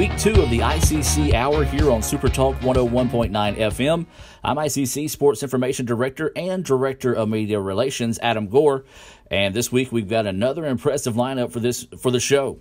week two of the ICC Hour here on Super Talk 101.9 FM. I'm ICC Sports Information Director and Director of Media Relations, Adam Gore, and this week we've got another impressive lineup for this for the show.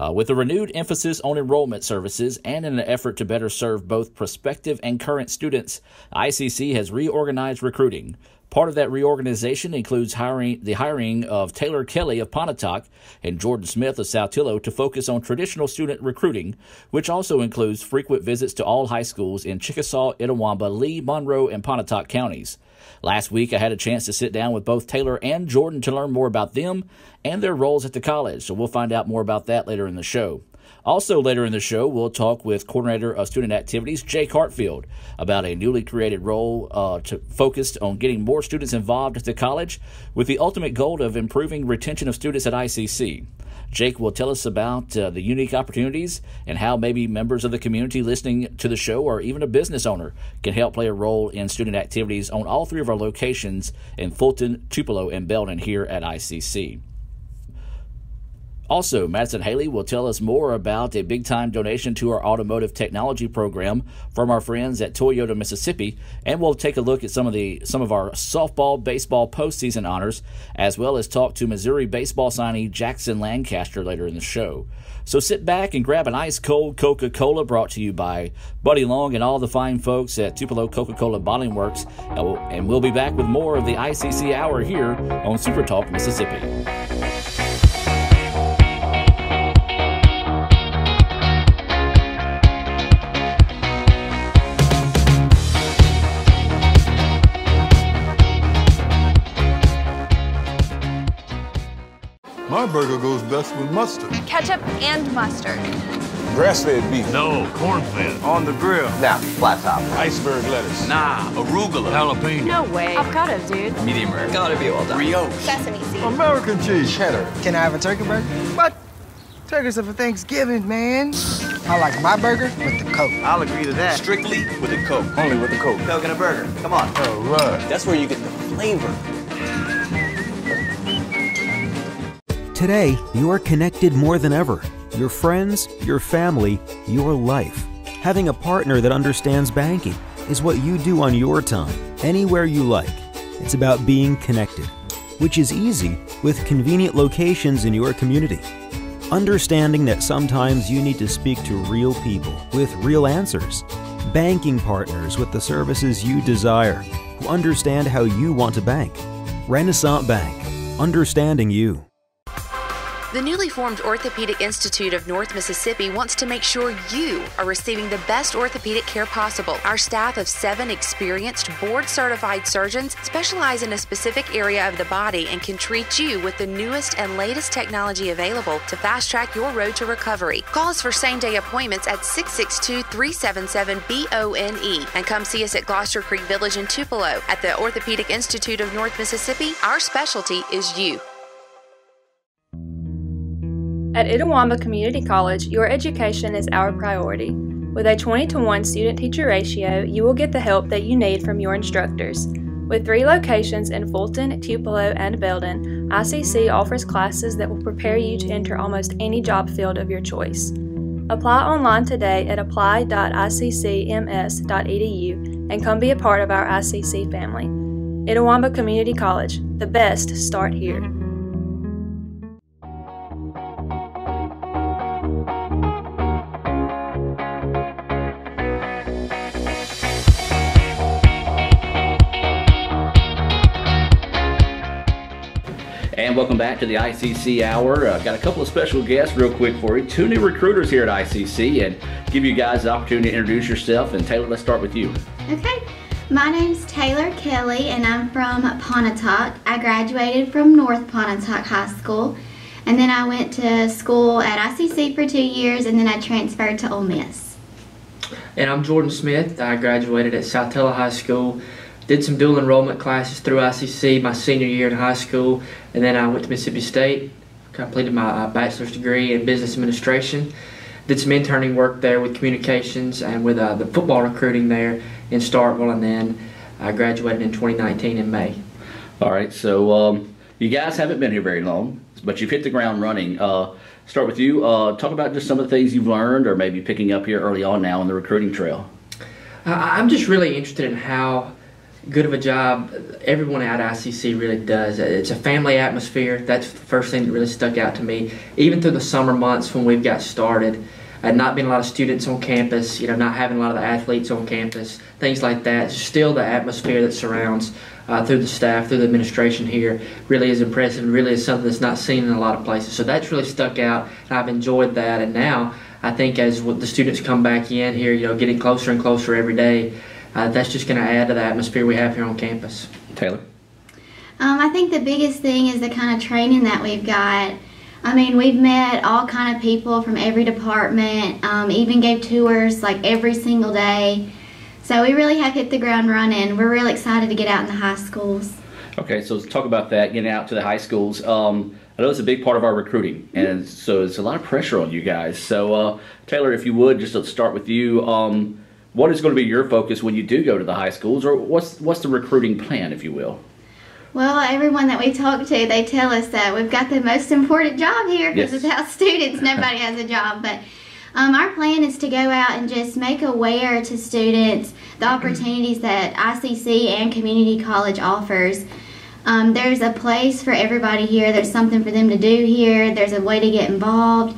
Uh, with a renewed emphasis on enrollment services and in an effort to better serve both prospective and current students, ICC has reorganized recruiting. Part of that reorganization includes hiring the hiring of Taylor Kelly of Pontotoc and Jordan Smith of Saltillo to focus on traditional student recruiting, which also includes frequent visits to all high schools in Chickasaw, Itawamba, Lee, Monroe, and Pontotoc counties. Last week, I had a chance to sit down with both Taylor and Jordan to learn more about them and their roles at the college, so we'll find out more about that later in the show. Also, later in the show, we'll talk with Coordinator of Student Activities, Jake Hartfield, about a newly created role uh, to, focused on getting more students involved at the college with the ultimate goal of improving retention of students at ICC. Jake will tell us about uh, the unique opportunities and how maybe members of the community listening to the show or even a business owner can help play a role in student activities on all three of our locations in Fulton, Tupelo, and Belden here at ICC. Also, Madison Haley will tell us more about a big time donation to our automotive technology program from our friends at Toyota Mississippi, and we'll take a look at some of the some of our softball, baseball postseason honors, as well as talk to Missouri baseball signee Jackson Lancaster later in the show. So sit back and grab an ice cold Coca Cola brought to you by Buddy Long and all the fine folks at Tupelo Coca Cola Bottling Works, and we'll be back with more of the ICC Hour here on Super Talk Mississippi. My burger goes best with mustard. Ketchup and mustard. Grass-fed beef. No, corn-fed. On the grill. Now, flat top. Iceberg lettuce. Nah, arugula. Jalapeno. No way. Avocado, dude. Medium rare. Gotta be well done. Brioche. Sesame seeds. American cheese. Cheddar. Can I have a turkey burger? What? Turkeys are for Thanksgiving, man. I like my burger with the Coke. I'll agree to that. Strictly with the Coke. Only with the Coke. Coke and a burger. Come on. All right. That's where you get the flavor. Today, you are connected more than ever. Your friends, your family, your life. Having a partner that understands banking is what you do on your time, anywhere you like. It's about being connected, which is easy with convenient locations in your community. Understanding that sometimes you need to speak to real people with real answers. Banking partners with the services you desire, who understand how you want to bank. Renaissance Bank, understanding you. The newly formed Orthopedic Institute of North Mississippi wants to make sure you are receiving the best orthopedic care possible. Our staff of seven experienced, board certified surgeons specialize in a specific area of the body and can treat you with the newest and latest technology available to fast track your road to recovery. Call us for same day appointments at 662 377 BONE and come see us at Gloster Creek Village in Tupelo. At the Orthopedic Institute of North Mississippi, our specialty is you. At Itawamba Community College, your education is our priority. With a 20 to 1 student teacher ratio, you will get the help that you need from your instructors. With three locations in Fulton, Tupelo, and Belden, ICC offers classes that will prepare you to enter almost any job field of your choice. Apply online today at apply.iccms.edu and come be a part of our ICC family. Itawamba Community College, the best start here. Welcome back to the ICC Hour. Uh, got a couple of special guests real quick for you. Two new recruiters here at ICC and give you guys the opportunity to introduce yourself. And Taylor, let's start with you. Okay. My name's Taylor Kelly and I'm from Pontotoc. I graduated from North Pontotoc High School and then I went to school at ICC for two years and then I transferred to Ole Miss. And I'm Jordan Smith. I graduated at South Saltillo High School did some dual enrollment classes through ICC my senior year in high school, and then I went to Mississippi State, completed my uh, bachelor's degree in business administration. Did some interning work there with communications and with uh, the football recruiting there in Starkville, and then I graduated in 2019 in May. All right, so um, you guys haven't been here very long, but you've hit the ground running. Uh, start with you. Uh, talk about just some of the things you've learned, or maybe picking up here early on now in the recruiting trail. I'm just really interested in how good of a job everyone at ICC really does. It's a family atmosphere. That's the first thing that really stuck out to me. Even through the summer months when we've got started, uh, not being a lot of students on campus, you know, not having a lot of the athletes on campus, things like that. Still, the atmosphere that surrounds uh, through the staff, through the administration here, really is impressive. and Really is something that's not seen in a lot of places. So that's really stuck out, and I've enjoyed that. And now, I think as the students come back in here, you know, getting closer and closer every day uh, that's just going to add to the atmosphere we have here on campus. Taylor? Um, I think the biggest thing is the kind of training that we've got. I mean, we've met all kind of people from every department, um, even gave tours like every single day. So we really have hit the ground running. We're really excited to get out in the high schools. Okay, so let's talk about that, getting out to the high schools. Um, I know it's a big part of our recruiting, and so it's a lot of pressure on you guys. So, uh, Taylor, if you would, just let's start with you. Um, what is going to be your focus when you do go to the high schools, or what's what's the recruiting plan, if you will? Well, everyone that we talk to, they tell us that we've got the most important job here because yes. without students, nobody has a job. But um, our plan is to go out and just make aware to students the opportunities that ICC and community college offers. Um, there's a place for everybody here. There's something for them to do here. There's a way to get involved.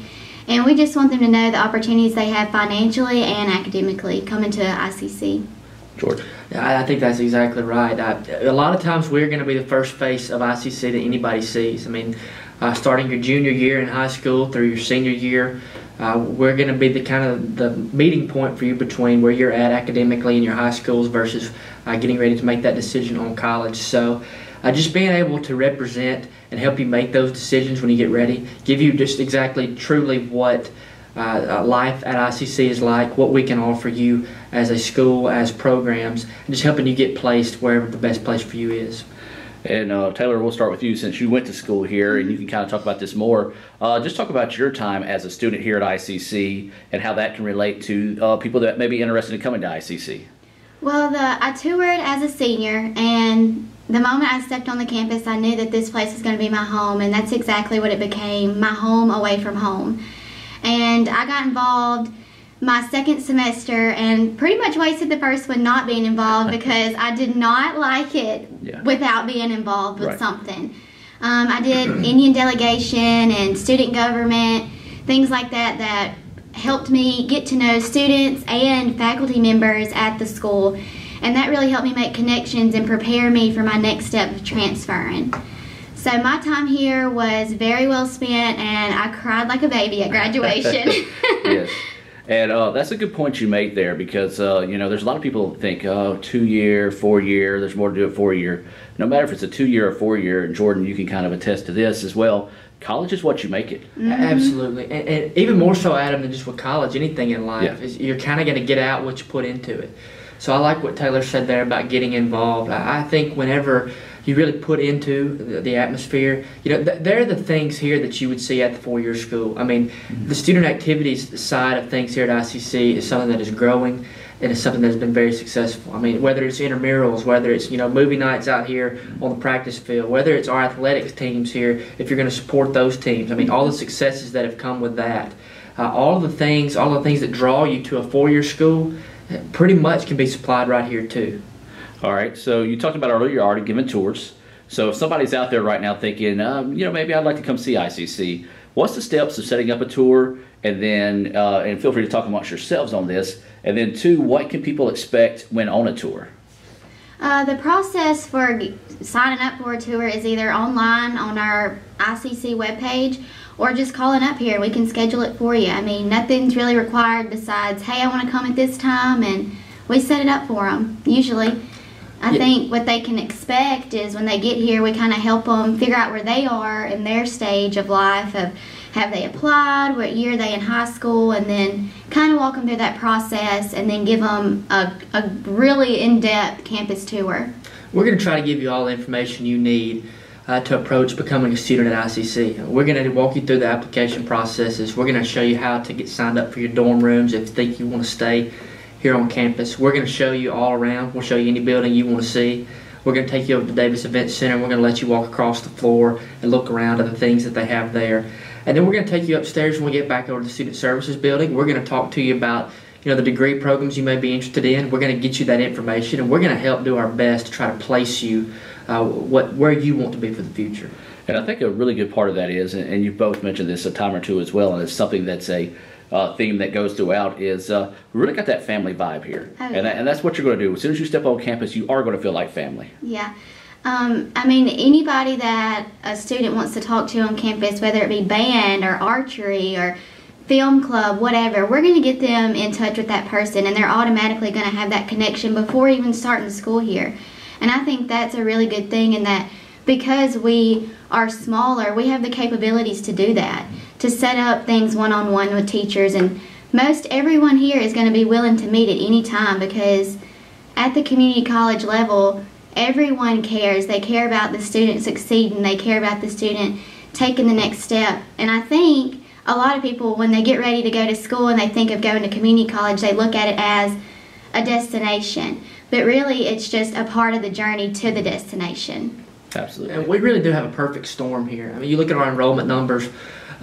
And we just want them to know the opportunities they have financially and academically coming to ICC. George? I think that's exactly right. I, a lot of times we're going to be the first face of ICC that anybody sees. I mean, uh, starting your junior year in high school through your senior year, uh, we're going to be the kind of the meeting point for you between where you're at academically in your high schools versus uh, getting ready to make that decision on college. So uh, just being able to represent and help you make those decisions when you get ready, give you just exactly truly what uh, uh life at ICC is like, what we can offer you as a school, as programs, and just helping you get placed wherever the best place for you is. And uh, Taylor, we'll start with you since you went to school here and you can kind of talk about this more. Uh, just talk about your time as a student here at ICC and how that can relate to uh, people that may be interested in coming to ICC. Well, the, I toured as a senior, and the moment I stepped on the campus, I knew that this place was going to be my home, and that's exactly what it became my home away from home. And I got involved my second semester and pretty much wasted the first one not being involved because I did not like it yeah. without being involved with right. something. Um, I did Indian delegation and student government, things like that, that helped me get to know students and faculty members at the school and that really helped me make connections and prepare me for my next step of transferring. So my time here was very well spent, and I cried like a baby at graduation. yes. And uh, that's a good point you made there because, uh, you know, there's a lot of people think, oh, two year, four year, there's more to do at four year. No matter if it's a two year or four year, and Jordan, you can kind of attest to this as well. College is what you make it. Mm-hmm. Absolutely. And, and, even more so, Adam, than just with college, anything in life, yeah. is you're kind of going to get out what you put into it. So I like what Taylor said there about getting involved. I think whenever you really put into the, atmosphere, you know, th- they're the things here that you would see at the four-year school. I mean, mm-hmm. the student activities side of things here at ICC is something that is growing and it's something that's been very successful. I mean, whether it's intramurals, whether it's you know movie nights out here on the practice field, whether it's our athletics teams here, if you're going to support those teams, I mean, all the successes that have come with that, uh, all the things, all the things that draw you to a four-year school pretty much can be supplied right here too. All right, so you talked about earlier you're already giving tours. So if somebody's out there right now thinking, um, you know, maybe I'd like to come see ICC, what's the steps of setting up a tour? And then, uh, and feel free to talk amongst yourselves on this. And then, two, what can people expect when on a tour? Uh, the process for signing up for a tour is either online on our ICC webpage or just calling up here. We can schedule it for you. I mean, nothing's really required besides, hey, I want to come at this time, and we set it up for them, usually. I yeah. think what they can expect is when they get here, we kind of help them figure out where they are in their stage of life of have they applied, what year are they in high school, and then kind of walk them through that process and then give them a, a really in-depth campus tour. We're going to try to give you all the information you need uh, to approach becoming a student at ICC. We're going to walk you through the application processes. We're going to show you how to get signed up for your dorm rooms if you think you want to stay here on campus. We're going to show you all around. We'll show you any building you want to see. We're going to take you over to Davis Event Center. We're going to let you walk across the floor and look around at the things that they have there. And then we're going to take you upstairs when we get back over to the Student Services Building. We're going to talk to you about you know the degree programs you may be interested in. We're going to get you that information, and we're going to help do our best to try to place you uh, what where you want to be for the future. And I think a really good part of that is, and you both mentioned this a time or two as well, and it's something that's a uh, theme that goes throughout is uh, we really got that family vibe here, Oh, and, that, and that's what you're going to do. As soon as you step on campus, you are going to feel like family. Yeah. Um, I mean, anybody that a student wants to talk to on campus, whether it be band or archery or film club, whatever, we're going to get them in touch with that person and they're automatically going to have that connection before even starting school here. And I think that's a really good thing in that because we are smaller, we have the capabilities to do that, to set up things one on one with teachers. And most everyone here is going to be willing to meet at any time because at the community college level, everyone cares. They care about the student succeeding, they care about the student taking the next step. And I think a lot of people, when they get ready to go to school and they think of going to community college, they look at it as a destination. But really, it's just a part of the journey to the destination. Absolutely. And we really do have a perfect storm here. I mean, you look at our enrollment numbers.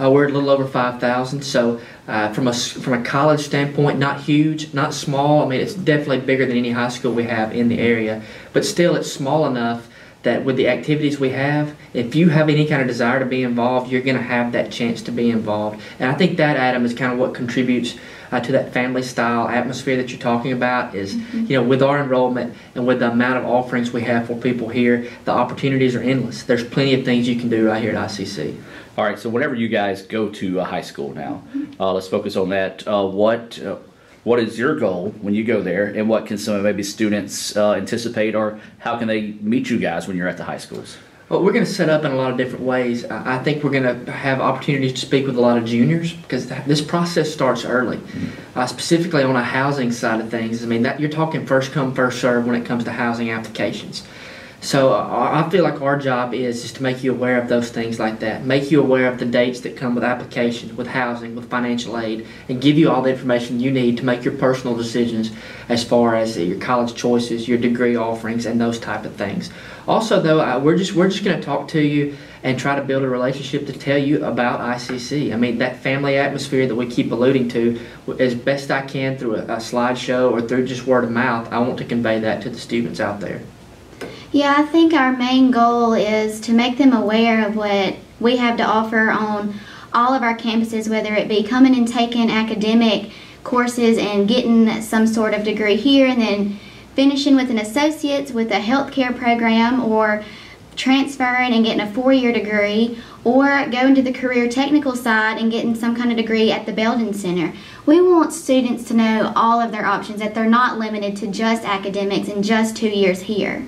Uh, we're a little over 5,000. So, uh, from a s- from a college standpoint, not huge, not small. I mean, it's definitely bigger than any high school we have in the area. But still, it's small enough that with the activities we have, if you have any kind of desire to be involved, you're going to have that chance to be involved. And I think that, Adam, is kind of what contributes uh, to that family style atmosphere that you're talking about. Is you know, with our enrollment and with the amount of offerings we have for people here, the opportunities are endless. There's plenty of things you can do right here at ICC. All right, so whenever you guys go to a high school now, uh, let's focus on that. Uh, what uh, what is your goal when you go there, and what can some maybe students uh, anticipate, or how can they meet you guys when you're at the high schools? Well, we're going to set up in a lot of different ways. I think we're going to have opportunities to speak with a lot of juniors because th- this process starts early, uh, specifically on a housing side of things. I mean, that you're talking first come, first serve when it comes to housing applications. So I feel like our job is just to make you aware of those things like that, make you aware of the dates that come with application, with housing, with financial aid, and give you all the information you need to make your personal decisions as far as your college choices, your degree offerings, and those type of things. Also, though, we're just we're just going to talk to you and try to build a relationship to tell you about ICC. I mean, that family atmosphere that we keep alluding to, as best I can through a, a slideshow or through just word of mouth, I want to convey that to the students out there. Yeah, I think our main goal is to make them aware of what we have to offer on all of our campuses, whether it be coming and taking academic courses and getting some sort of degree here and then finishing with an associate's with a healthcare program or transferring and getting a four year degree or going to the career technical side and getting some kind of degree at the Belden Center. We want students to know all of their options, that they're not limited to just academics and just two years here.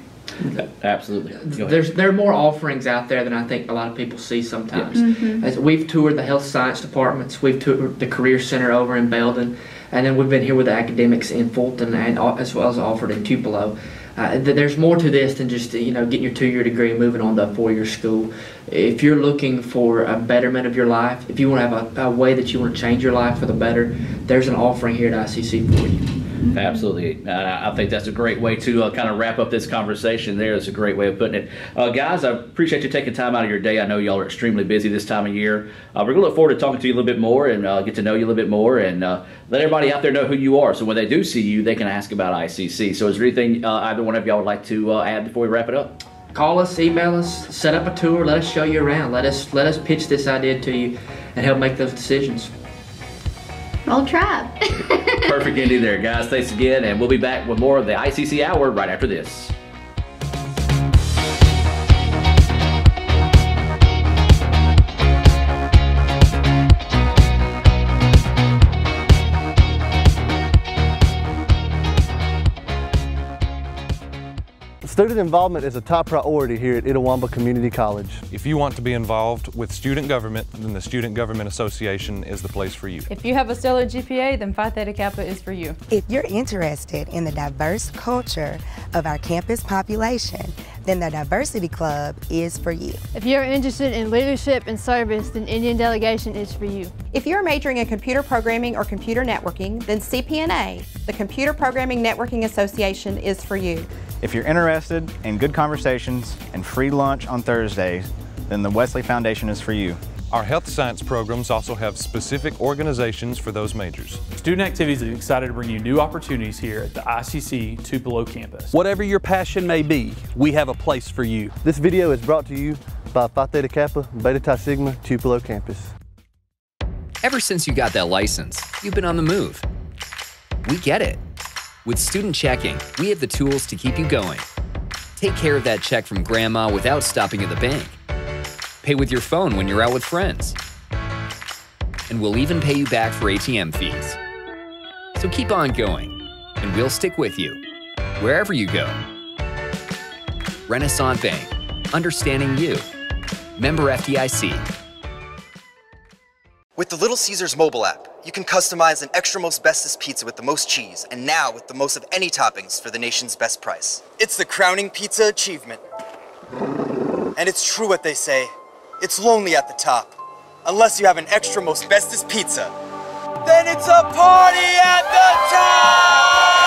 Absolutely. There's there are more offerings out there than I think a lot of people see sometimes. Yes. Mhm. As we've toured the health science departments, we've toured the career center over in Belden, and then we've been here with the academics in Fulton and as well as offered in Tupelo. Uh, there's more to this than just you know getting your two-year degree and moving on to a four-year school. If you're looking for a betterment of your life, if you want to have a, a way that you want to change your life for the better, there's an offering here at ICC for you. Absolutely. Uh, I think that's a great way to uh, kind of wrap up this conversation there. It's a great way of putting it. Uh, guys, I appreciate you taking time out of your day. I know y'all are extremely busy this time of year. Uh, we're going to look forward to talking to you a little bit more and uh, get to know you a little bit more and uh, let everybody out there know who you are. So when they do see you, they can ask about ICC. So is there anything either one of y'all would like to add before we wrap it up? Call us, email us, set up a tour, let us show you around. Let us let us pitch this idea to you and help make those decisions. Roll Tribe. Perfect ending there, guys. Thanks again, and we'll be back with more of the ICC Hour right after this. Student involvement is a top priority here at Itawamba Community College. If you want to be involved with student government, then the Student Government Association is the place for you. If you have a stellar GPA, then Phi Theta Kappa is for you. If you're interested in the diverse culture of our campus population, then the Diversity Club is for you. If you're interested in leadership and service, then Indian Delegation is for you. If you're majoring in computer programming or computer networking, then CPNA, the Computer Programming Networking Association, is for you. If you're interested in good conversations and free lunch on Thursdays, then the Wesley Foundation is for you. Our health science programs also have specific organizations for those majors. Student Activities is excited to bring you new opportunities here at the ICC Tupelo campus. Whatever your passion may be, we have a place for you. This video is brought to you by Phi Theta Kappa Beta Tau Sigma Tupelo campus. Ever since you got that license, you've been on the move. We get it. With Student Checking, we have the tools to keep you going. Take care of that check from grandma without stopping at the bank. Pay with your phone when you're out with friends. And we'll even pay you back for ATM fees. So keep on going, and we'll stick with you, wherever you go. Renaissance Bank, understanding you. Member FDIC. With the Little Caesars mobile app, you can customize an extra most bestest pizza with the most cheese, and now with the most of any toppings for the nation's best price. It's the crowning pizza achievement. And it's true what they say it's lonely at the top. Unless you have an extra most bestest pizza. Then it's a party at the top!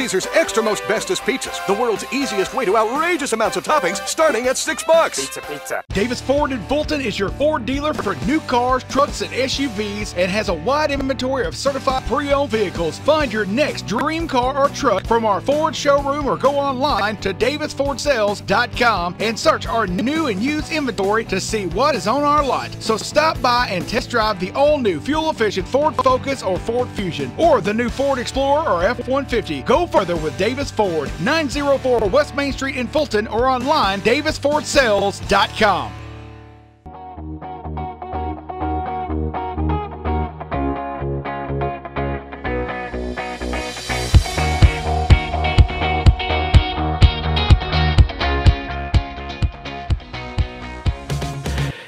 Caesars Extra Most Bestest Pizzas, the world's easiest way to outrageous amounts of toppings, starting at six bucks. Pizza, pizza. Davis Ford in Fulton is your Ford dealer for new cars, trucks, and SUVs, and has a wide inventory of certified pre-owned vehicles. Find your next dream car or truck from our Ford showroom, or go online to davisfordsales.com and search our new and used inventory to see what is on our lot. So stop by and test drive the all-new fuel-efficient Ford Focus or Ford Fusion, or the new Ford Explorer or F-150. Go further with Davis Ford, 904 West Main Street in Fulton or online davisfordsales.com.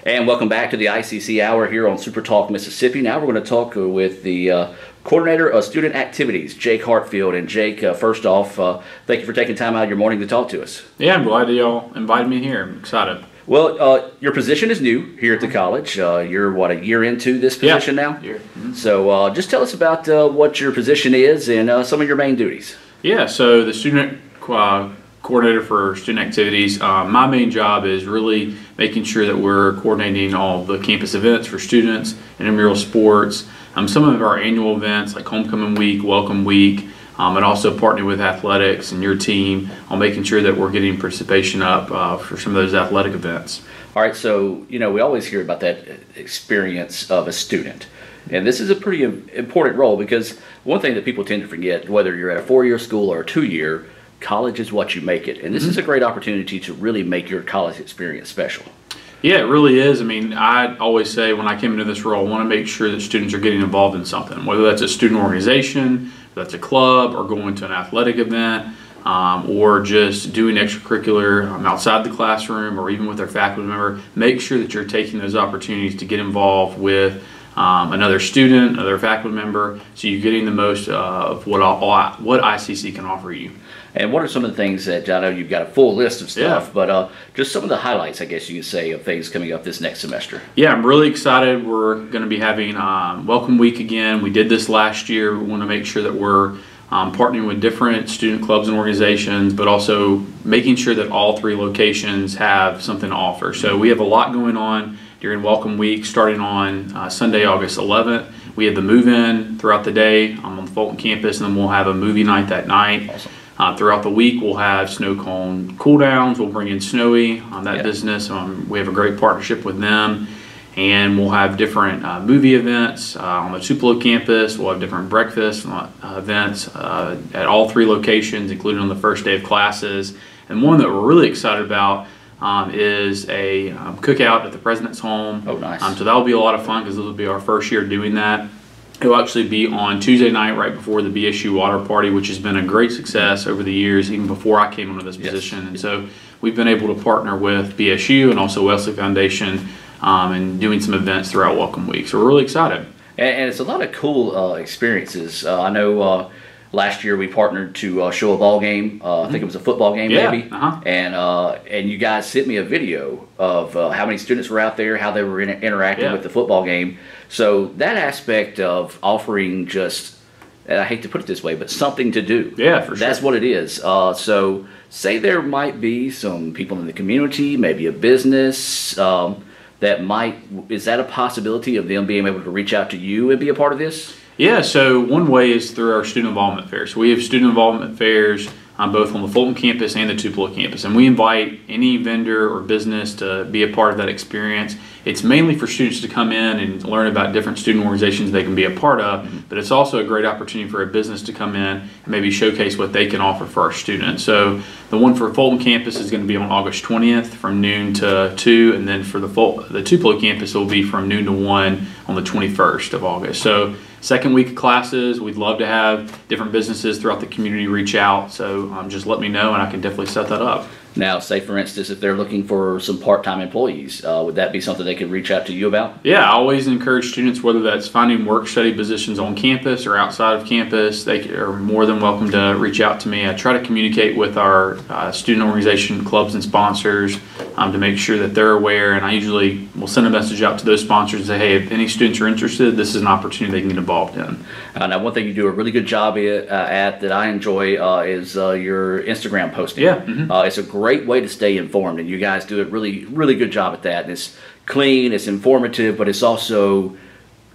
And welcome back to the ICC Hour here on Super Talk Mississippi. Now we're going to talk with the uh, coordinator of student activities, Jake Hartfield. And Jake, uh, first off, uh, thank you for taking time out of your morning to talk to us. Yeah, I'm glad that y'all invited me here. I'm excited. Well, uh, your position is new here at the college. Uh, you're what a year into this position yeah, now. Year. Mm-hmm. So, uh, just tell us about what your position is and some of your main duties. Yeah, so the student coordinator for student activities. Uh, my main job is really making sure that we're coordinating all the campus events for students, intramural sports, um, some of our annual events like Homecoming Week, Welcome Week, um, and also partnering with athletics and your team on making sure that we're getting participation up uh, for some of those athletic events. All right, so you know we always hear about that experience of a student. And this is a pretty important role because one thing that people tend to forget, whether you're at a four year school or a two year, college is what you make it. And this mm-hmm. is a great opportunity to really make your college experience special. Yeah, it really is. I mean, I always say when I came into this role, I want to make sure that students are getting involved in something, whether that's a student organization, that's a club, or going to an athletic event, um, or just doing extracurricular um, outside the classroom, or even with their faculty member. Make sure that you're taking those opportunities to get involved with um, another student, another faculty member, so you're getting the most uh, of what all, what ICC can offer you. And what are some of the things that I know you've got a full list of stuff, yeah. but uh, just some of the highlights, I guess you could say, of things coming up this next semester. Yeah, I'm really excited. We're going to be having um, Welcome Week again. We did this last year. We want to make sure that we're um, partnering with different student clubs and organizations, but also making sure that all three locations have something to offer. So we have a lot going on during Welcome Week, starting on uh, Sunday, August 11th. We have the move-in throughout the day um, on the Fulton campus, and then we'll have a movie night that night. Awesome. Uh, throughout the week, we'll have snow cone cool downs. We'll bring in Snowy on that business. Um, we have a great partnership with them. And we'll have different uh, movie events uh, on the Tupelo campus. We'll have different breakfast uh, events uh, at all three locations, including on the first day of classes. And one that we're really excited about um, is a um, cookout at the President's Home. Oh, nice. Um, so that'll be a lot of fun because this will be our first year doing that. It'll actually be on Tuesday night, right before the BSU Water Party, which has been a great success over the years, even before I came into this position. Yes. And so we've been able to partner with BSU and also Wesley Foundation um, and doing some events throughout Welcome Week. So we're really excited. And, and it's a lot of cool uh, experiences. Uh, I know. Uh, last year we partnered to uh, show a ball game. Uh, I think it was a football game, Yeah, maybe. uh-huh. And uh, and you guys sent me a video of uh, how many students were out there, how they were inter- interacting Yeah. with the football game. So that aspect of offering just, and I hate to put it this way, but something to do. Yeah, for That's what it is. Uh, so say there might be some people in the community, maybe a business. Um, that might is that a possibility of them being able to reach out to you and be a part of this? Yeah, so one way is through our student involvement fairs. So we have student involvement fairs um, both on the Fulton campus and the Tupelo campus, and we invite any vendor or business to be a part of that experience. It's mainly for students to come in and learn about different student organizations they can be a part of, but it's also a great opportunity for a business to come in and maybe showcase what they can offer for our students. So the one for Fulton campus is going to be on August 20th from noon to 2, and then for the Ful- the Tupelo campus it will be from noon to 1 on the 21st of August. So second week of classes. We'd love to have different businesses throughout the community reach out. So um, just let me know, and I can definitely set that up. Now, say for instance, if they're looking for some part-time employees, uh, would that be something they could reach out to you about? Yeah, I always encourage students, whether that's finding work study positions on campus or outside of campus, they are more than welcome to reach out to me. I try to communicate with our uh, student organization clubs and sponsors um, to make sure that they're aware. And I usually will send a message out to those sponsors and say, hey, if any students are interested, this is an opportunity they can get involved in. Uh, now, one thing you do a really good job at, uh, at that I enjoy uh, is uh, your Instagram posting. Yeah, mhm. Uh, it's a great way to stay informed, and you guys do a really, really good job at that. And it's clean, it's informative, but it's also,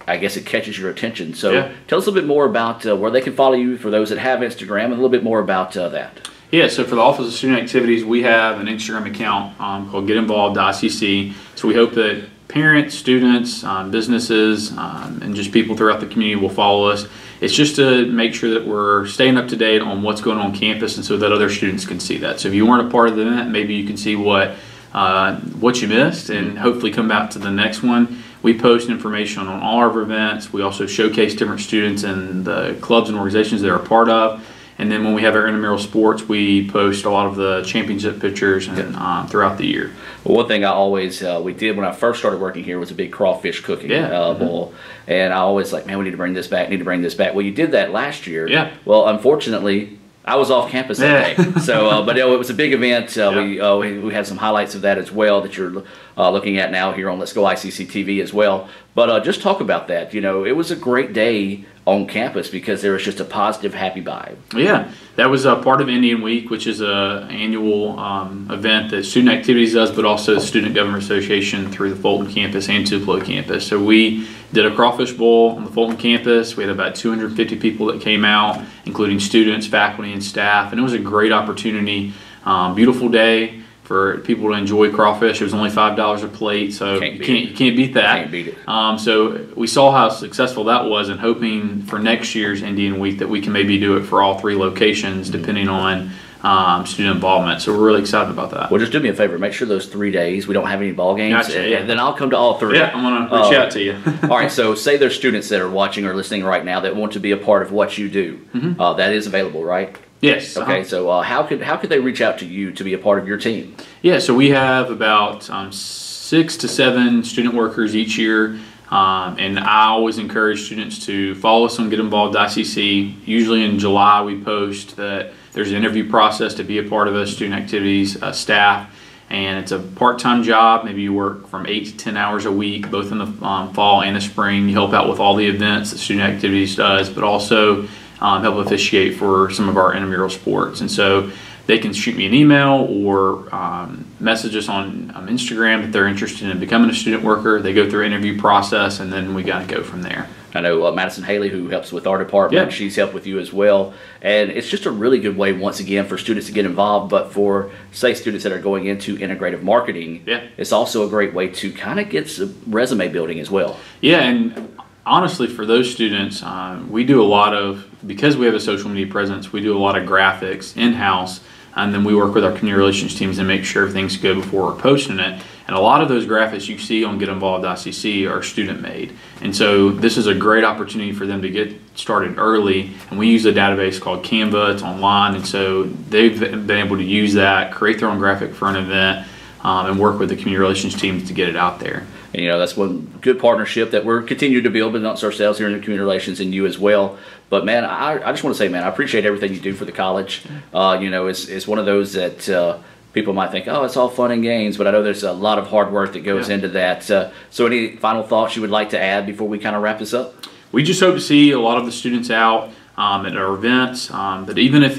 I guess, it catches your attention. So, Yeah. tell us a little bit more about uh, where they can follow you for those that have Instagram, and a little bit more about uh, that. Yeah, so for the Office of Student Activities, we have an Instagram account um, called Get Involved ICC. So we hope that parents, students, um, businesses, um, and just people throughout the community will follow us. It's just to make sure that we're staying up to date on what's going on campus, and so that other students can see that. So if you weren't a part of the event, maybe you can see what uh, what you missed, and hopefully come back to the next one. We post information on all of our events. We also showcase different students and the clubs and organizations they're a part of. And then when we have our intramural sports, we post a lot of the championship pictures and um, throughout the year. Well, one thing I always uh, we did when I first started working here was a big crawfish cooking Yeah. uh, Mhm. bowl, and I always like, man, we need to bring this back. Need to bring this back. Well, you did that last year. Yeah. Well, unfortunately, I was off campus that Yeah. day. So, uh, but you know, it was a big event. Uh, we, uh, we we had some highlights of that as well that you're uh, looking at now here on Let's Go ICC TV as well. But uh, just talk about that. You know, it was a great day on campus because there was just a positive, happy vibe. Yeah, that was a part of Indian Week, which is a annual um, event that Student Activities does, but also the Student Government Association through the Fulton campus and Tupelo campus. So we did a crawfish bowl on the Fulton campus. We had about 250 people that came out, including students, faculty, and staff, and it was a great opportunity. Um, beautiful day for people to enjoy crawfish. It was only five dollars a plate, so Can't you can't it. you can't beat that. Can't beat it. Um, so we saw how successful that was, and hoping for next year's Indian Week that we can maybe do it for all three locations, depending on um, student involvement. So we're really excited about that. Well, just do me a favor. Make sure those three days we don't have any ball games, Gotcha, and, yeah. and then I'll come to all three. Yeah, I'm gonna reach Uh, out to you. all right. So, say there's students that are watching or listening right now that want to be a part of what you do. Mhm. Uh, that is available, right? Yes. Okay. uh-huh. So, uh, how could how could they reach out to you to be a part of your team? Yeah, so we have about um, six to seven student workers each year. Um, and I always encourage students to follow us on Get Involved ICC. Usually in July, we post that there's an interview process to be a part of us, student activities, uh, staff. And it's a part time job. Maybe you work from eight to 10 hours a week, both in the um, fall and the spring. You help out with all the events that student activities does, but also um, help officiate for some of our intramural sports. And so they can shoot me an email or um, message us on um, Instagram if they're interested in becoming a student worker. They go through an interview process and then we got to go from there. I know uh, Madison Haley, who helps with our department, Yeah. she's helped with you as well. And it's just a really good way, once again, for students to get involved. But for, say, students that are going into integrative marketing, Yeah. it's also a great way to kind of get some resume building as well. Yeah, and honestly, for those students, um, we do a lot of because we have a social media presence. We do a lot of graphics in house, and then we work with our community relations teams and make sure everything's good before we're posting it. And a lot of those graphics you see on Get Involved ICC are student made, and so this is a great opportunity for them to get started early. And we use a database called Canva. It's online, and so they've been able to use that, create their own graphic for an event. um, and work with the community relations teams to get it out there. And, you know, that's one good partnership that we're continuing to build amongst ourselves here in the community relations and you as well. But man, I, I just want to say, man, I appreciate everything you do for the college. Uh, you know, it's, it's one of those that uh, people might think, oh, it's all fun and games, but I know there's a lot of hard work that goes Yeah. into that. Uh, so, any final thoughts you would like to add before we kind of wrap this up? we just hope to see a lot of the students out um, at our events. Um, but even if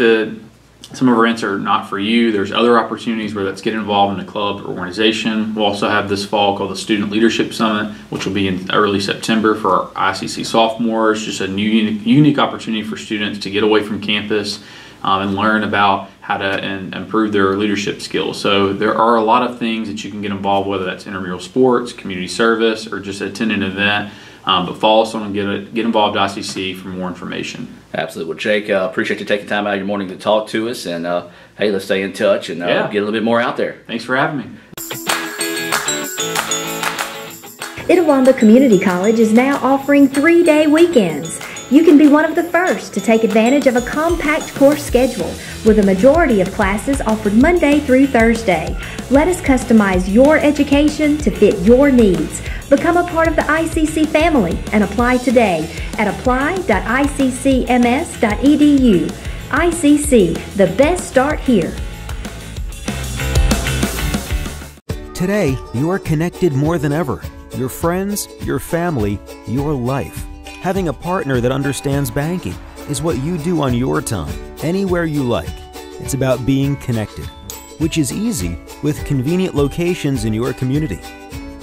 some of our events are not for you, there's other opportunities where that's get involved in a club or organization. We'll also have this fall called the Student Leadership Summit, which will be in early September for our ICC sophomores. Just a new unique, unique opportunity for students to get away from campus um, and learn about how to and improve their leadership skills. So there are a lot of things that you can get involved, whether that's intramural sports, community service, or just attend an event. Um, but follow us on and get, a, get involved at ICC for more information. Absolutely. Well, Jake, uh, appreciate you taking time out of your morning to talk to us. And uh, hey, let's stay in touch and uh, Yeah. get a little bit more out there. Thanks for having me. Itawamba Community College is now offering three day weekends. You can be one of the first to take advantage of a compact course schedule with a majority of classes offered Monday through Thursday. Let us customize your education to fit your needs. Become a part of the ICC family and apply today at apply.iccms.edu. ICC, the best start here. Today, you are connected more than ever. Your friends, your family, your life. Having a partner that understands banking is what you do on your time, anywhere you like. It's about being connected, which is easy with convenient locations in your community.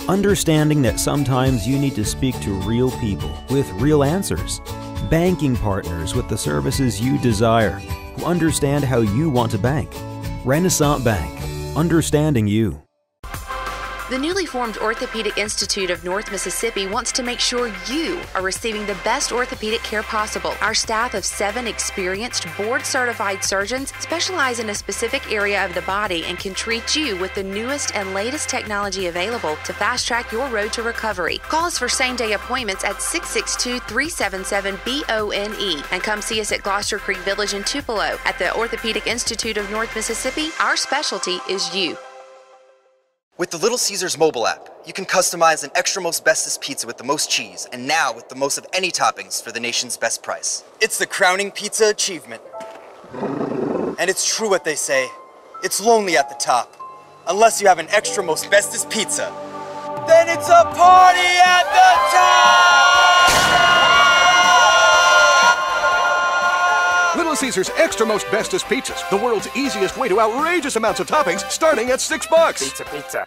Understanding that sometimes you need to speak to real people with real answers. Banking partners with the services you desire, who understand how you want to bank. Renaissance Bank, understanding you. The newly formed Orthopedic Institute of North Mississippi wants to make sure you are receiving the best orthopedic care possible. Our staff of seven experienced, board certified surgeons specialize in a specific area of the body and can treat you with the newest and latest technology available to fast track your road to recovery. Call us for same day appointments at 662 377 BONE and come see us at Gloster Creek Village in Tupelo. At the Orthopedic Institute of North Mississippi, our specialty is you. With the Little Caesars mobile app, you can customize an extra most bestest pizza with the most cheese, and now with the most of any toppings for the nation's best price. It's the crowning pizza achievement. And it's true what they say it's lonely at the top. Unless you have an extra most bestest pizza. Then it's a party at the Little Caesars Extra Most Bestest Pizzas, the world's easiest way to outrageous amounts of toppings, starting at six bucks. Pizza, pizza.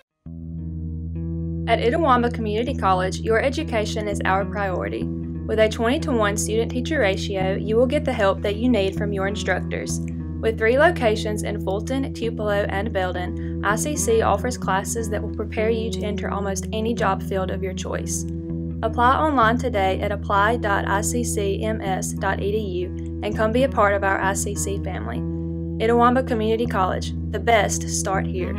At Itawamba Community College, your education is our priority. With a 20 to 1 student teacher ratio, you will get the help that you need from your instructors. With three locations in Fulton, Tupelo, and Belden, ICC offers classes that will prepare you to enter almost any job field of your choice. Apply online today at apply.iccms.edu and come be a part of our ICC family. Itawamba Community College, the best start here.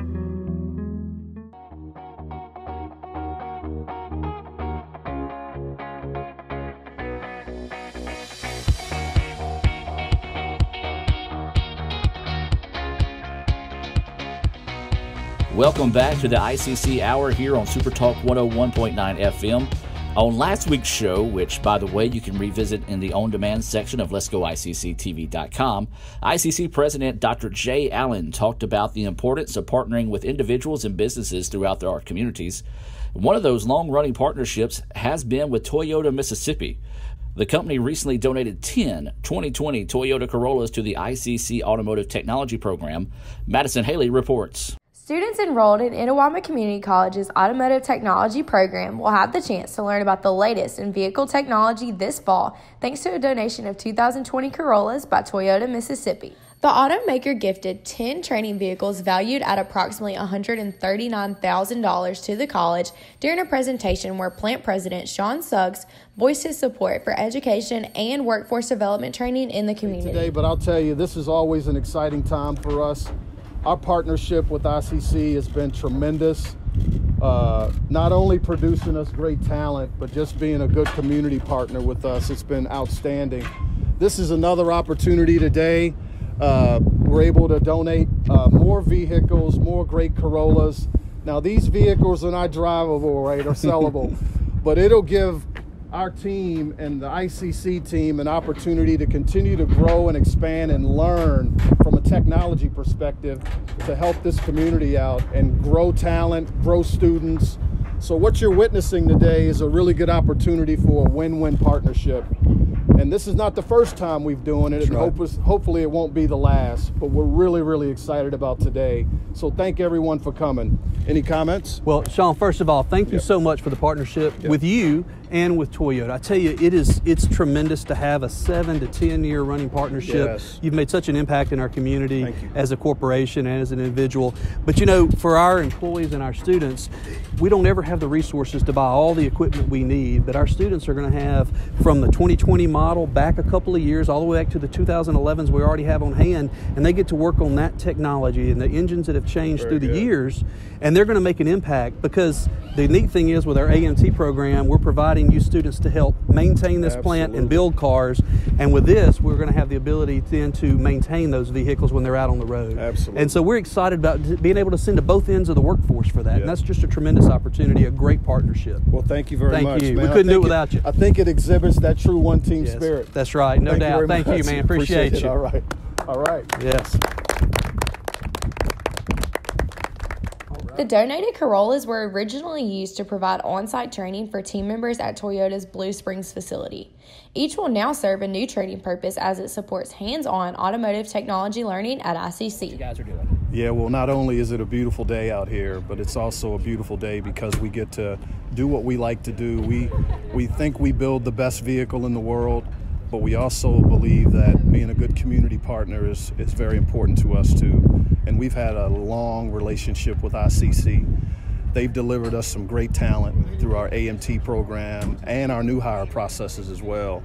Welcome back to the ICC Hour here on Super Talk 101.9 FM. On last week's show, which by the way you can revisit in the on demand section of Let's Go ICCTV.com, ICC President Dr. Jay Allen talked about the importance of partnering with individuals and businesses throughout our communities. One of those long running partnerships has been with Toyota Mississippi. The company recently donated 10 2020 Toyota Corollas to the ICC Automotive Technology Program. Madison Haley reports. Students enrolled in Itawamba Community College's Automotive Technology program will have the chance to learn about the latest in vehicle technology this fall thanks to a donation of 2020 Corollas by Toyota Mississippi. The automaker gifted 10 training vehicles valued at approximately $139,000 to the college during a presentation where plant president Sean Suggs voiced his support for education and workforce development training in the community. today, but I'll tell you, this is always an exciting time for us. Our partnership with ICC has been tremendous. Uh, not only producing us great talent, but just being a good community partner with us. It's been outstanding. This is another opportunity today. Uh, we're able to donate uh, more vehicles, more great Corollas, Now these vehicles are not drivable, right, or sellable, but it'll give our team and the ICC team an opportunity to continue to grow and expand and learn from a technology perspective to help this community out and grow talent, grow students. So what you're witnessing today is a really good opportunity for a win-win partnership. And this is not the first time we've doing it, and right. hope, hopefully it won't be the last. But we're really, really excited about today. So thank everyone for coming. Any comments? Well, Sean, first of all, thank you so much for the partnership with you and with Toyota. I tell you, it is it's tremendous to have a seven to ten year running partnership. Yes. You've made such an impact in our community as a corporation and as an individual. But you know, for our employees and our students, we don't ever have the resources to buy all the equipment we need. But our students are going to have from the 2020 model back a couple of years, all the way back to the 2011s we already have on hand, and they get to work on that technology and the engines that have changed Very through the years, and they're going to make an impact because the neat thing is with our AMT program, we're providing you students to help maintain this plant and build cars, and with this, we're going to have the ability then to maintain those vehicles when they're out on the road. Absolutely. And so we're excited about being able to send to both ends of the workforce for that, and that's just a tremendous opportunity, a great partnership. Well, thank you very much. Thank much. you. man. We couldn't do it without you. I think it exhibits that true one team spirit. that's right, no Thank doubt. very Thank you, man. Appreciate it. you. All right. All right. Yes. The donated Corollas were originally used to provide on site training for team members at Toyota's Blue Springs facility. Each will now serve a new training purpose as it supports hands on automotive technology learning at ICC. guys are doing. Yeah, well, not only is it a beautiful day out here, but it's also a beautiful day because we get to do what we like to do. We we think we build the best vehicle in the world, but we also believe that being a good community partner is, is very important to us too. And we've had a long relationship with ICC. They've delivered us some great talent through our AMT program and our new hire processes as well.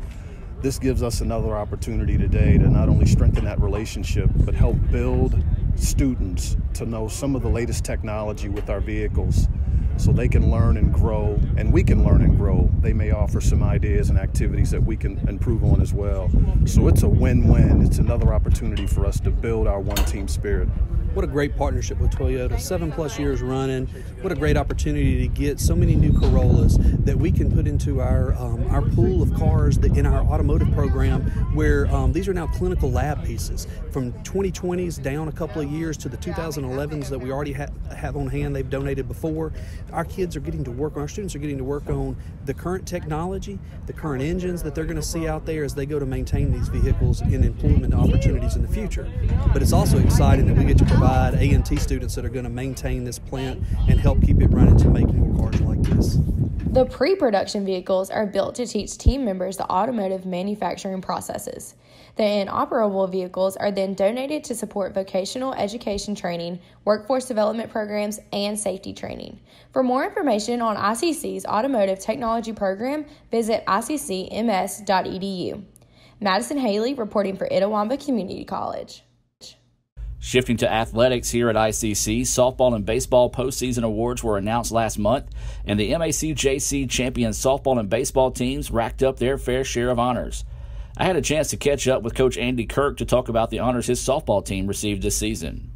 This gives us another opportunity today to not only strengthen that relationship, but help build students to know some of the latest technology with our vehicles so they can learn and grow, and we can learn and grow. They may offer some ideas and activities that we can improve on as well. So it's a win win. It's another opportunity for us to build our one team spirit. What a great partnership with Toyota, seven plus years running. What a great opportunity to get so many new Corollas that we can put into our um, our pool of cars in our automotive program, where um, these are now clinical lab pieces from 2020s down a couple of years to the 2011s that we already ha- have on hand. They've donated before. Our kids are getting to work on. Our students are getting to work on the current technology, the current engines that they're going to see out there as they go to maintain these vehicles in employment opportunities in the future. But it's also exciting that we get to provide AMT students that are going to maintain this plant and help keep it running to make more cars like this. The pre production vehicles are built to teach team members the automotive manufacturing processes. The inoperable vehicles are then donated to support vocational education training, workforce development programs, and safety training. For more information on ICC's automotive technology program, visit iccms.edu. Madison Haley reporting for Itawamba Community College. Shifting to athletics here at ICC, softball and baseball postseason awards were announced last month, and the MACJC champion softball and baseball teams racked up their fair share of honors. I had a chance to catch up with Coach Andy Kirk to talk about the honors his softball team received this season.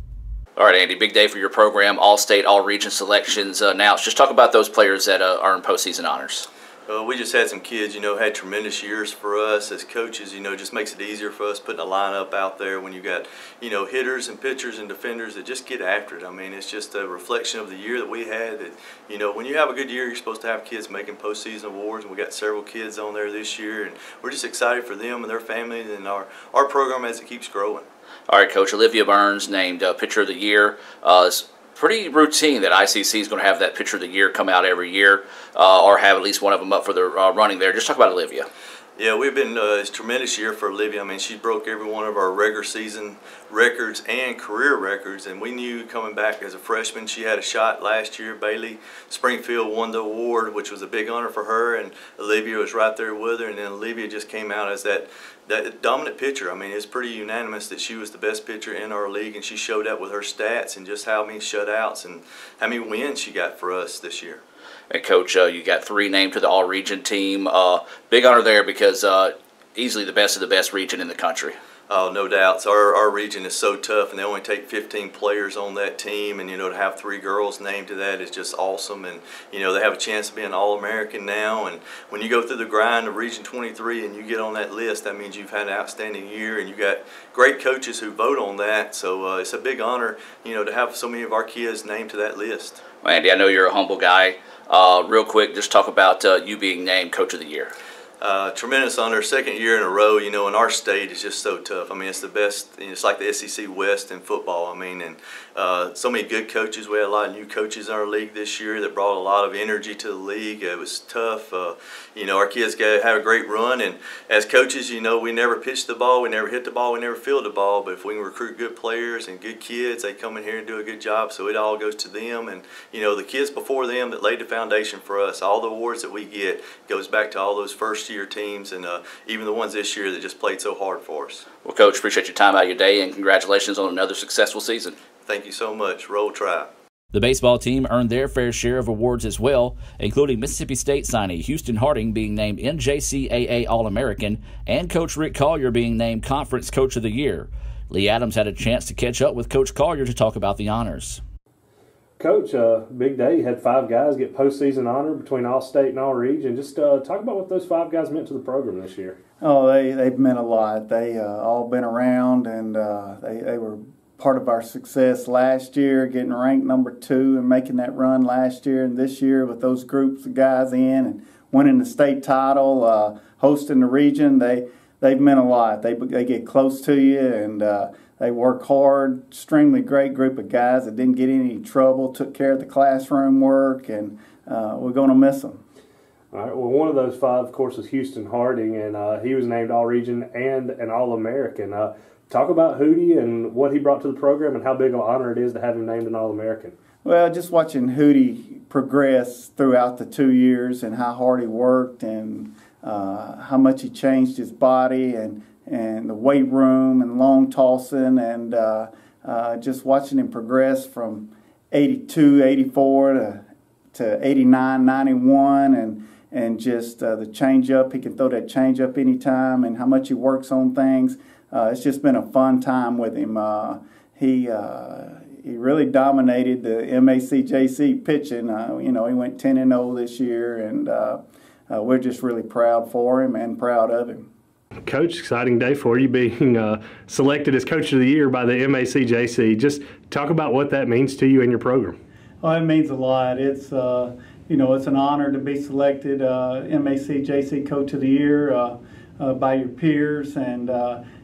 All right, Andy, big day for your program. All state, all region selections announced. Just talk about those players that uh, earned postseason honors. Uh, we just had some kids, you know, had tremendous years for us as coaches. You know, just makes it easier for us putting a lineup out there when you got, you know, hitters and pitchers and defenders that just get after it. I mean, it's just a reflection of the year that we had. That you know, when you have a good year, you're supposed to have kids making postseason awards, and we got several kids on there this year, and we're just excited for them and their families and our our program as it keeps growing. All right, Coach. Olivia Burns named uh, Pitcher of the Year. Uh, pretty routine that ICC is going to have that Pitcher of the Year come out every year, uh, or have at least one of them up for the uh, running there. Just talk about Olivia. Yeah, we've been uh, it's a tremendous year for Olivia. I mean, she broke every one of our regular season records and career records, and we knew coming back as a freshman she had a shot last year. Bailey Springfield won the award, which was a big honor for her, and Olivia was right there with her. And then Olivia just came out as that that dominant pitcher. I mean, it's pretty unanimous that she was the best pitcher in our league, and she showed up with her stats and just how many shutouts and how many wins she got for us this year. And Coach, uh, you got three named to the All-Region team. Uh, big honor there because uh, easily the best of the best region in the country. Oh, no doubts. Our, our region is so tough, and they only take 15 players on that team. And, you know, to have three girls named to that is just awesome. And, you know, they have a chance to be an All American now. And when you go through the grind of Region 23 and you get on that list, that means you've had an outstanding year and you've got great coaches who vote on that. So uh, it's a big honor, you know, to have so many of our kids named to that list. Well, Andy, I know you're a humble guy. Uh, real quick, just talk about uh, you being named Coach of the Year. Uh, tremendous honor, second year in a row. You know, in our state, it's just so tough. I mean, it's the best. It's like the SEC West in football. I mean, and uh, so many good coaches. We had a lot of new coaches in our league this year that brought a lot of energy to the league. It was tough. Uh, you know, our kids got have a great run, and as coaches, you know, we never pitch the ball, we never hit the ball, we never field the ball. But if we can recruit good players and good kids, they come in here and do a good job. So it all goes to them, and you know, the kids before them that laid the foundation for us. All the awards that we get goes back to all those first year teams, and uh, even the ones this year that just played so hard for us. Well, Coach, appreciate your time out of your day, and congratulations on another successful season. Thank you so much. Roll Tribe. The baseball team earned their fair share of awards as well, including Mississippi State signee Houston Harding being named NJCAA All American and Coach Rick Collier being named Conference Coach of the Year. Lee Adams had a chance to catch up with Coach Collier to talk about the honors. Coach, uh, big day. You had five guys get postseason honor between all state and all region. Just uh, talk about what those five guys meant to the program this year. Oh, they, they've meant a lot. They uh, all been around and uh, they, they were part of our success last year, getting ranked number two and making that run last year, and this year with those groups of guys in and winning the state title, uh, hosting the region. They they've meant a lot. They they get close to you and uh, they work hard. Extremely great group of guys that didn't get any trouble, took care of the classroom work, and uh, we're going to miss them. All right. Well, one of those five, of course, is Houston Harding, and uh, he was named All Region and an All American. Uh, talk about Hootie and what he brought to the program and how big of an honor it is to have him named an All American. Well, just watching Hootie progress throughout the two years and how hard he worked and uh, how much he changed his body and, and the weight room and long tossing and uh, uh, just watching him progress from 82, 84 to, to 89, 91 and and just uh, the change up. He can throw that change up anytime and how much he works on things uh, it's just been a fun time with him. Uh, he uh, he really dominated the MACJC pitching. Uh, you know, he went 10 and 0 this year, and uh, uh, we're just really proud for him and proud of him. Coach, exciting day for you being uh, selected as Coach of the Year by the MACJC. Just talk about what that means to you and your program. Well, it means a lot. It's uh, you know it's an honor to be selected uh, MACJC Coach of the Year by your peers, and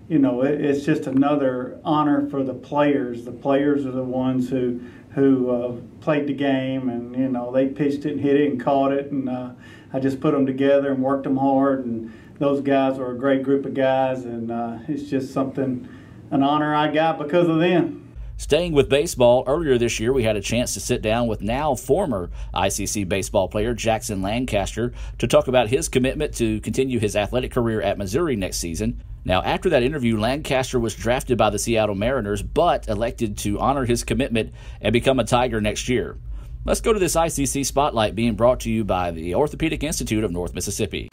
you know, it, it's just another honor for the players. The players are the ones who who uh, played the game, and you know, they pitched it and hit it and caught it, and uh, I just put them together and worked them hard, and those guys are a great group of guys, and uh, it's just something, an honor I got because of them. Staying with baseball, earlier this year we had a chance to sit down with now former ICC baseball player Jackson Lancaster to talk about his commitment to continue his athletic career at Missouri next season. Now, after that interview, Lancaster was drafted by the Seattle Mariners, but elected to honor his commitment and become a Tiger next year. Let's go to this ICC spotlight being brought to you by the Orthopedic Institute of North Mississippi.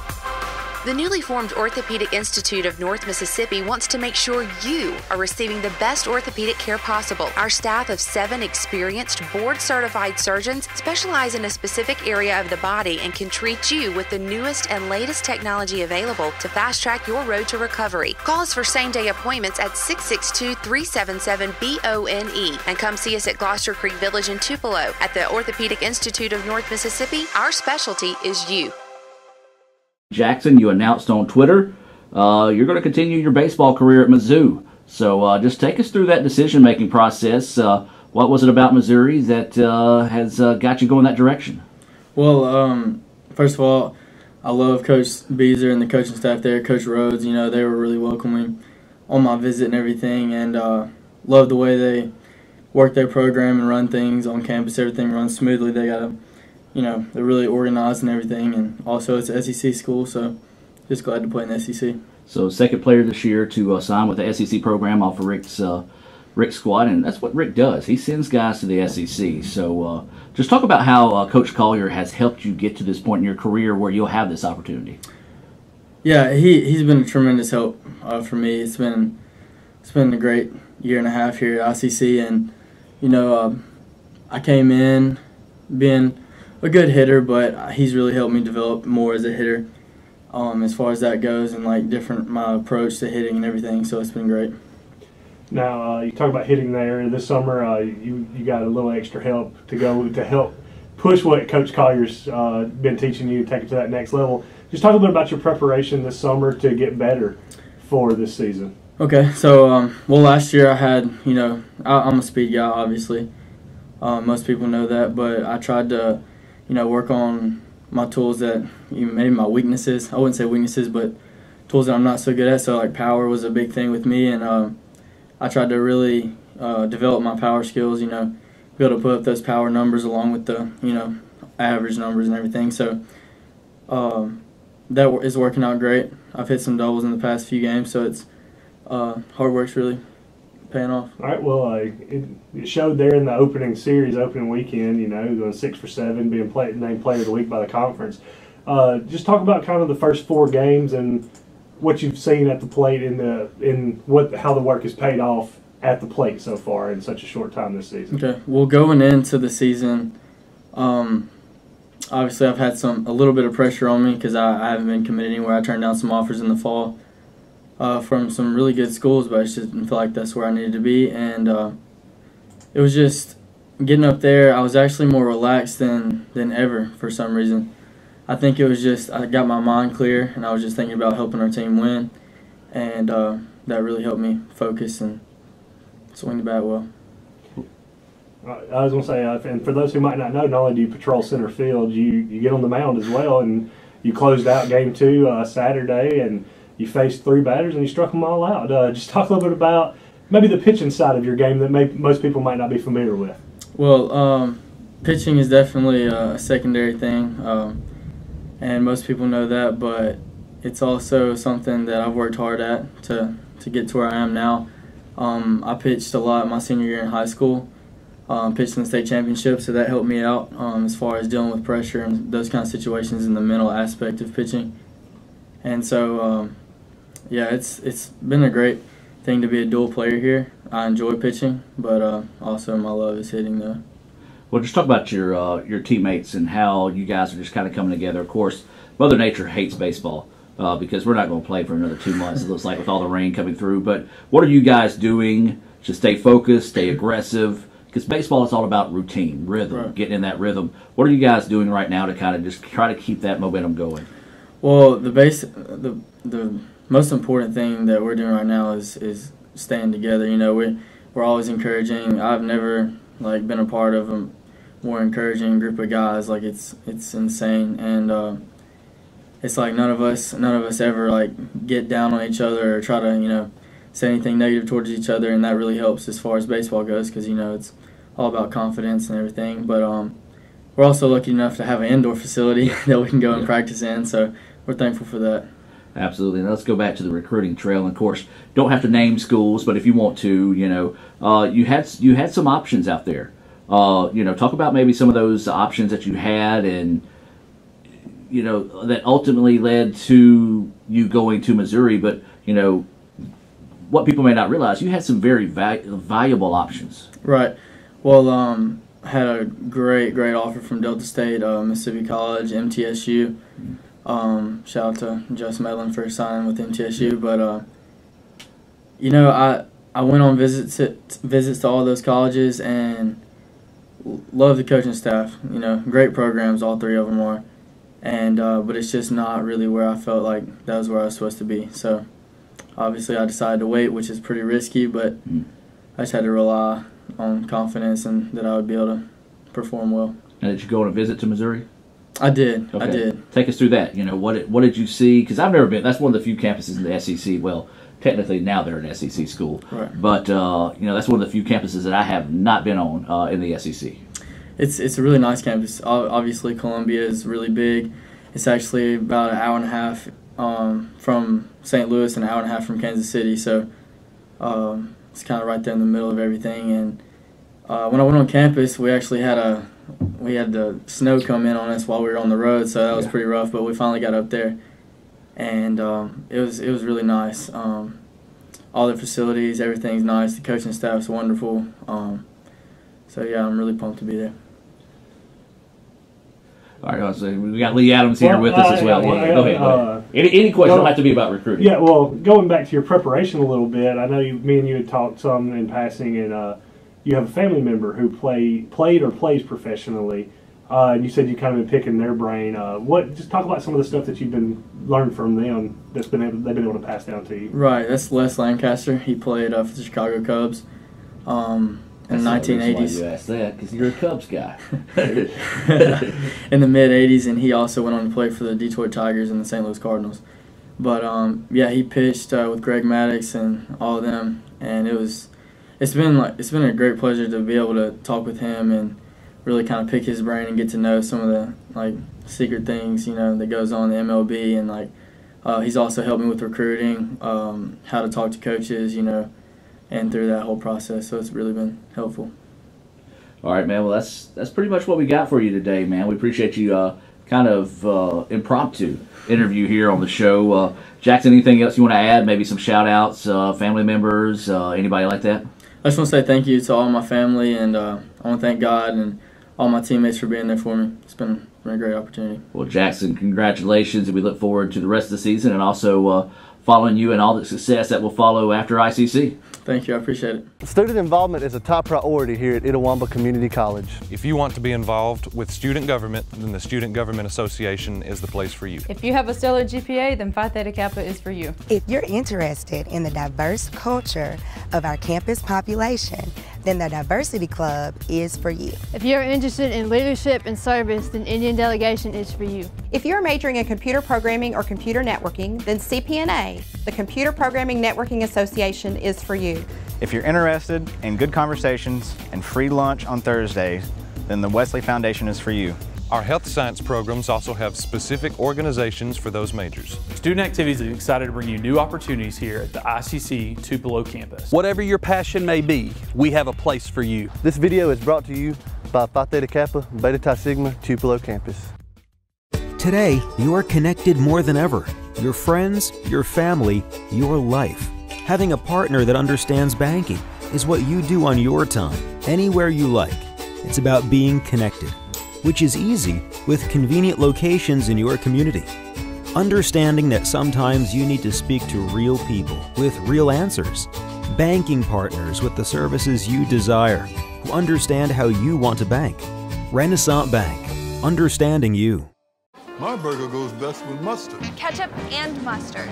The newly formed Orthopedic Institute of North Mississippi wants to make sure you are receiving the best orthopedic care possible. Our staff of seven experienced, board certified surgeons specialize in a specific area of the body and can treat you with the newest and latest technology available to fast track your road to recovery. Call us for same day appointments at 662 377 BONE and come see us at Gloster Creek Village in Tupelo. At the Orthopedic Institute of North Mississippi, our specialty is you. Jackson, you announced on Twitter uh, you're going to continue your baseball career at Mizzou. So uh, just take us through that decision making process. Uh, what was it about Missouri that uh, has uh, got you going that direction? Well, um, first of all, I love Coach Bieser and the coaching staff there, Coach Rhodes. You know, they were really welcoming on my visit and everything, and uh, love the way they work their program and run things on campus. Everything runs smoothly. They got a you know, they're really organized and everything. And also, it's an SEC school, so just glad to play in the SEC. So, second player this year to uh, sign with the SEC program off of Rick's uh, Rick squad, and that's what Rick does. He sends guys to the SEC. So, uh, just talk about how uh, Coach Collier has helped you get to this point in your career where you'll have this opportunity. Yeah, he he's been a tremendous help uh, for me. It's been it's been a great year and a half here at ICC, and you know, uh, I came in being a good hitter, but he's really helped me develop more as a hitter. Um, as far as that goes, and like different my approach to hitting and everything, so it's been great. Now uh, you talk about hitting there this summer. Uh, you you got a little extra help to go to help push what Coach Collier's uh, been teaching you, to take it to that next level. Just talk a little bit about your preparation this summer to get better for this season. Okay, so um, well, last year I had you know I, am a speed guy, obviously. Uh, most people know that, but I tried to you know work on my tools that maybe my weaknesses. I wouldn't say weaknesses, but tools that I'm not so good at. So like power was a big thing with me, and um, I tried to really uh, develop my power skills. You know, be able to put up those power numbers along with the you know average numbers and everything. So um, that is working out great. I've hit some doubles in the past few games, so it's uh, hard work's really paying off. All right. Well, uh, it, it, showed there in the opening series, opening weekend. You know, going six for seven, being play, named Player of the Week by the conference. Uh, just talk about kind of the first four games and what you've seen at the plate in the in what how the work has paid off at the plate so far in such a short time this season. Okay. Well, going into the season, um, obviously I've had some a little bit of pressure on me because I, I haven't been committed anywhere. I turned down some offers in the fall uh, from some really good schools, but I just didn't feel like that's where I needed to be. And uh, it was just getting up there. I was actually more relaxed than than ever for some reason. I think it was just I got my mind clear, and I was just thinking about helping our team win, and uh, that really helped me focus and swing the bat well. I was going to say, and for those who might not know, not only do you patrol center field, you you get on the mound as well, and you closed out game two uh, Saturday, and you faced three batters and you struck them all out. Uh, just talk a little bit about maybe the pitching side of your game that may, most people might not be familiar with. Well, um, pitching is definitely a secondary thing, um, and most people know that. But it's also something that I've worked hard at to to get to where I am now. Um, I pitched a lot my senior year in high school. Um, pitched in the state championship, so that helped me out um, as far as dealing with pressure and those kind of situations in the mental aspect of pitching. And so um, yeah, it's it's been a great thing to be a dual player here. I enjoy pitching, but uh, also my love is hitting though. Well, just talk about your uh, your teammates and how you guys are just kind of coming together. Of course, Mother Nature hates baseball uh, because we're not going to play for another two months. It looks like with all the rain coming through. But what are you guys doing to stay focused, stay aggressive? Because baseball is all about routine, rhythm, right. getting in that rhythm. What are you guys doing right now to kind of just try to keep that momentum going? Well, the base the the most important thing that we're doing right now is is staying together. You know, we we're always encouraging. I've never like been a part of a more encouraging group of guys. Like it's it's insane, and uh, it's like none of us none of us ever like get down on each other or try to you know say anything negative towards each other, and that really helps as far as baseball goes because you know it's all about confidence and everything. But um, we're also lucky enough to have an indoor facility that we can go and practice in, so we're thankful for that. Absolutely. And let's go back to the recruiting trail. And of course, don't have to name schools, but if you want to, you know, uh, you had you had some options out there. Uh, you know, talk about maybe some of those options that you had, and you know that ultimately led to you going to Missouri. But you know, what people may not realize, you had some very va- valuable options. Right. Well, um, had a great, great offer from Delta State, uh, Mississippi College, MTSU. Um, shout out to Justin Medlin for signing with MTSU. But uh, you know, I I went on visits to, visits to all those colleges and love the coaching staff. You know, great programs, all three of them are. And uh, but it's just not really where I felt like that was where I was supposed to be. So obviously, I decided to wait, which is pretty risky. But mm. I just had to rely on confidence and that I would be able to perform well. And did you go on a visit to Missouri? I did. Okay. I did. Take us through that. You know, what what did you see? Because I've never been. That's one of the few campuses in the SEC. Well, technically now they're an SEC school, right. but uh, you know that's one of the few campuses that I have not been on uh, in the SEC. It's it's a really nice campus. Obviously, Columbia is really big. It's actually about an hour and a half um, from St. Louis and an hour and a half from Kansas City. So um, it's kind of right there in the middle of everything. And uh, when I went on campus, we actually had a we had the snow come in on us while we were on the road, so that was yeah. pretty rough. But we finally got up there, and um, it was it was really nice. Um, all the facilities, everything's nice. The coaching staff's wonderful. Um, so yeah, I'm really pumped to be there. All right, so we got Lee Adams here Well, with us as uh, well. yeah, Yeah, go ahead. Go uh. Any, any question go- don't have to be about recruiting. Yeah, well, going back to your preparation a little bit, I know you, me and you had talked some in passing, and uh, you have a family member who play played or plays professionally, uh, and you said you kind of been picking their brain. Uh, what? Just talk about some of the stuff that you've been learned from them that's been able, they've been able to pass down to you. Right, that's Les Lancaster. He played uh, for the Chicago Cubs um, in the That's the only reason why 1980s. You asked that because you're a Cubs guy. in the mid 80s, and he also went on to play for the Detroit Tigers and the St. Louis Cardinals. But um, yeah, he pitched uh, with Greg Maddux and all of them, and it was it's been like it's been a great pleasure to be able to talk with him and really kind of pick his brain and get to know some of the like secret things you know that goes on in the MLB and like uh, he's also helped me with recruiting, um, how to talk to coaches, you know, and through that whole process. So it's really been helpful. All right, man. Well, that's that's pretty much what we got for you today, man. We appreciate you uh, kind of uh, impromptu interview here on the show. Uh, Jackson, anything else you want to add? Maybe some shout outs, uh, family members, uh, anybody like that? I just want to say thank you to all my family, and uh, I want to thank God and all my teammates for being there for me. It's been, been a great opportunity. Well, Jackson, congratulations, and we look forward to the rest of the season and also uh, following you and all the success that will follow after ICC. Thank you. I appreciate it. Student involvement is a top priority here at Itawamba Community College. If you want to be involved with student government, then the Student Government Association is the place for you. If you have a stellar GPA, then Phi Theta Kappa is for you. If you're interested in the diverse culture of our campus population, then the Diversity Club is for you. If you're interested in leadership and service, then Indian Delegation is for you. If you're majoring in computer programming or computer networking, then CPNA, the Computer Programming Networking Association, is for you. If you're interested in good conversations and free lunch on Thursdays, then the Wesley Foundation is for you. Our health science programs also have specific organizations for those majors. Student Activities is excited to bring you new opportunities here at the ICC Tupelo campus. Whatever your passion may be, we have a place for you. This video is brought to you by Phi Theta Kappa Beta Tau Sigma Tupelo campus. Today, you're connected more than ever. Your friends, your family, your life. Having a partner that understands banking is what you do on your time, anywhere you like. It's about being connected, which is easy with convenient locations in your community. Understanding that sometimes you need to speak to real people with real answers. Banking partners with the services you desire, who understand how you want to bank. Renasant Bank, understanding you. My burger goes best with mustard. Ketchup and mustard.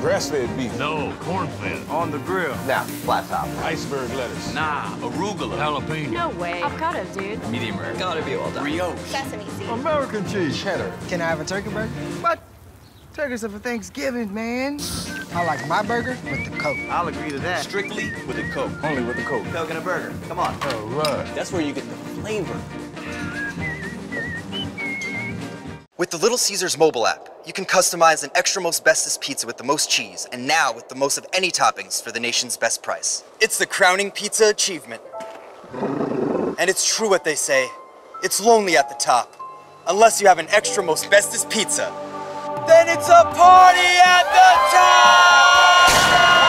Grass-fed beef. No, corn-fed. On the grill. Now, flat top. Iceberg lettuce. Nah, arugula. Jalapeno. No way. Avocado, dude. Medium rare. Gotta be well done. Brioche. Sesame seeds. American cheese. Cheddar. Can I have a turkey burger? What? Turkeys are for Thanksgiving, man. I like my burger with the Coke. I'll agree to that. Strictly with the Coke. Only with the Coke. Coke and a burger. Come on. All right. That's where you get the flavor. With the Little Caesars mobile app, you can customize an extra most bestest pizza with the most cheese, and now with the most of any toppings for the nation's best price. It's the crowning pizza achievement. And it's true what they say it's lonely at the top. Unless you have an extra most bestest pizza, then it's a party at the top!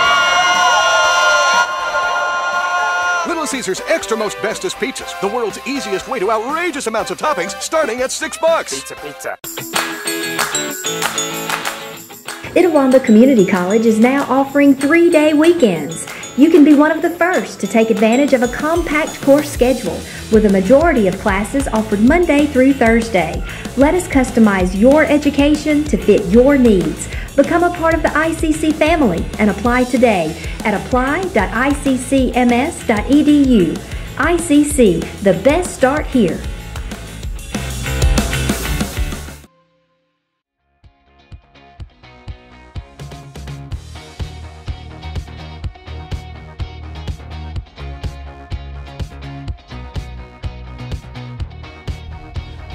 Little Caesars Extra Most Bestest Pizzas, the world's easiest way to outrageous amounts of toppings, starting at six bucks. Pizza, pizza. Itawamba Community College is now offering three day weekends. You can be one of the first to take advantage of a compact course schedule with a majority of classes offered Monday through Thursday. Let us customize your education to fit your needs. Become a part of the ICC family and apply today at apply.iccms.edu. ICC, the best start here.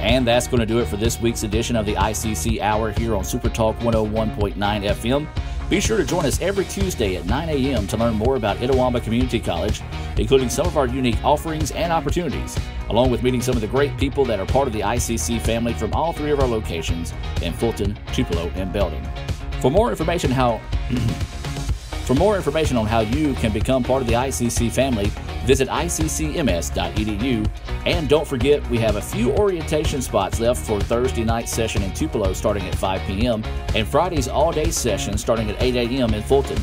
And that's going to do it for this week's edition of the ICC Hour here on Super Talk 101.9 FM. Be sure to join us every Tuesday at 9 a.m. to learn more about Itawamba Community College, including some of our unique offerings and opportunities, along with meeting some of the great people that are part of the ICC family from all three of our locations in Fulton, Tupelo, and Belden. For more information how For more information on how you can become part of the ICC family, visit iccms.edu. And don't forget, we have a few orientation spots left for Thursday night session in Tupelo starting at 5 p.m. and Friday's all day session starting at 8 a.m. in Fulton.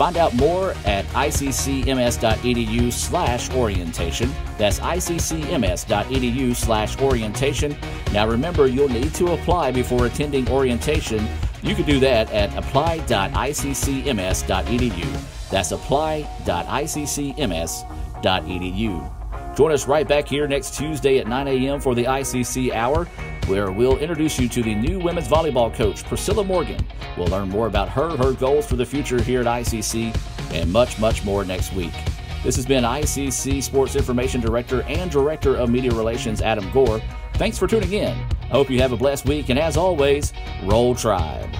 Find out more at iccms.edu slash orientation. That's iccms.edu slash orientation. Now remember, you'll need to apply before attending orientation. You can do that at apply.iccms.edu. That's apply.iccms.edu. Join us right back here next Tuesday at 9 a.m. for the ICC Hour, where we'll introduce you to the new women's volleyball coach, Priscilla Morgan. We'll learn more about her, her goals for the future here at ICC, and much, much more next week. This has been ICC Sports Information Director and Director of Media Relations, Adam Gore. Thanks for tuning in. I hope you have a blessed week, and as always, roll tribe.